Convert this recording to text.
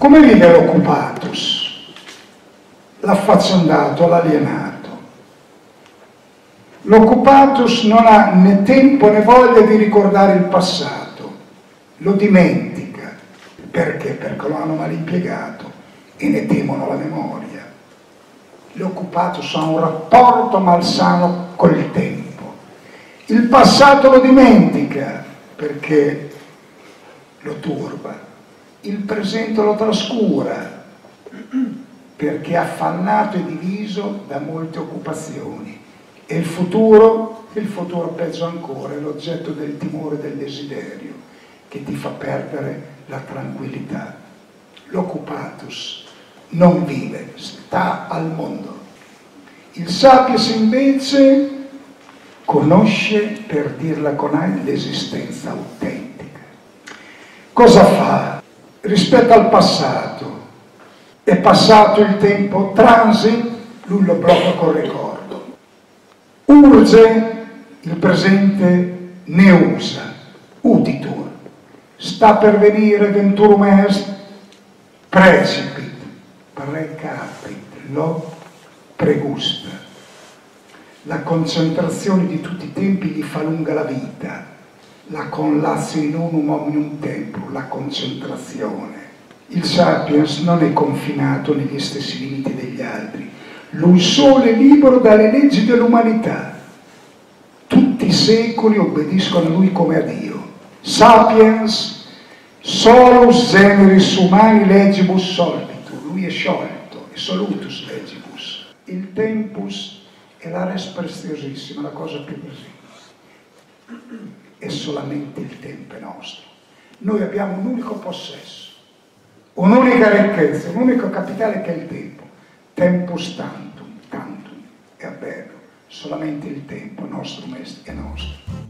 Come vive l'occupatus? L'affaziondato, l'alienato. L'occupatus non ha né tempo né voglia di ricordare il passato, lo dimentica. Perché? Perché lo hanno mal impiegato e ne temono la memoria. L'occupatus ha un rapporto malsano col tempo. Il passato lo dimentica perché lo turba il presente lo trascura perché affannato e diviso da molte occupazioni e il futuro, il futuro peggio ancora, è l'oggetto del timore e del desiderio che ti fa perdere la tranquillità. L'occupatus non vive, sta al mondo. Il sapiens invece conosce, per dirla con l'esistenza autentica. Cosa fa? Rispetto al passato. È passato il tempo transit, lui lo blocca col ricordo. Urge, il presente ne usa, uditur. Sta per venire venturum est, precipit, precapit, lo pregusta. La concentrazione di tutti i tempi gli fa lunga la vita la conlassio in unum omnium tempo, la concentrazione. Il sapiens non è confinato negli stessi limiti degli altri, lui solo è libero dalle leggi dell'umanità. Tutti i secoli obbediscono a lui come a Dio. Sapiens solus generis umani legibus solvitur, lui è sciolto, è solutus legibus. Il tempus è la res preziosissima, la cosa più presente solamente il tempo nostro. Noi abbiamo un unico possesso, un'unica ricchezza, un unico capitale che è il tempo. Tempus tantum, tantum, è vero, solamente il tempo nostro è nostro.